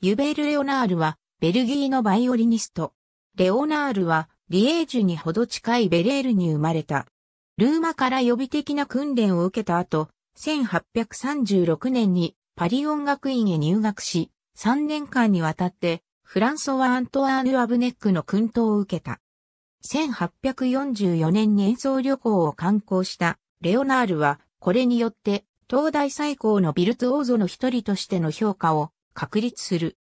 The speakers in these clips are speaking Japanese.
ユベール・レオナールは、ベルギーのバイオリニスト。レオナールは、リエージュにほど近いベレールに生まれた。ルーマから予備的な訓練を受けた後、1836年にパリ音楽院へ入学し、3年間にわたってフランソワ・アントワーヌ・アブネックの訓導を受けた。1844年に演奏旅行を観光したレオナールは、これによって東大最高のビルツオーゾの一人としての評価を確立する。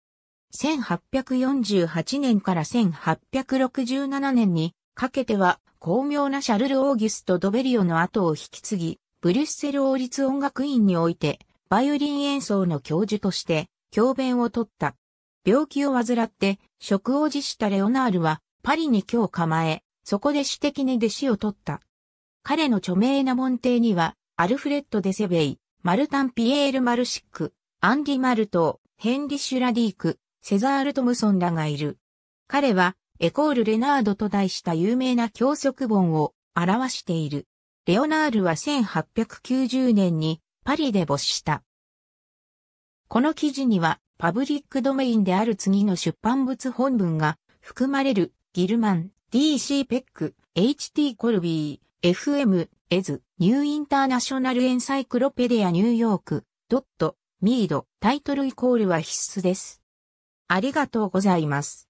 1848年から1867年にかけては巧妙なシャルル・オーギュスト・ドベリオの後を引き継ぎ、ブリュッセル王立音楽院において、バイオリン演奏の教授として、教鞭を取った。病気を患って、職を辞したレオナールは、パリに今日構え、そこで私的に弟子を取った。彼の著名な門弟には、アルフレッド・デ・セベイ、マルタン・ピエール・マルシック、アンディ・マルト、ヘンリシュ・ラディーク、セザール・トムソンらがいる。彼は、エコール・レナードと題した有名な教則本を表している。レオナールは1890年にパリで没した。この記事にはパブリックドメインである次の出版物本文が含まれるギルマン、DC ペック、HT コルビー、FM、エズ、ニューインターナショナルエンサイクロペディアニューヨーク、ドット、ミード、タイトルイコールは必須です。ありがとうございます。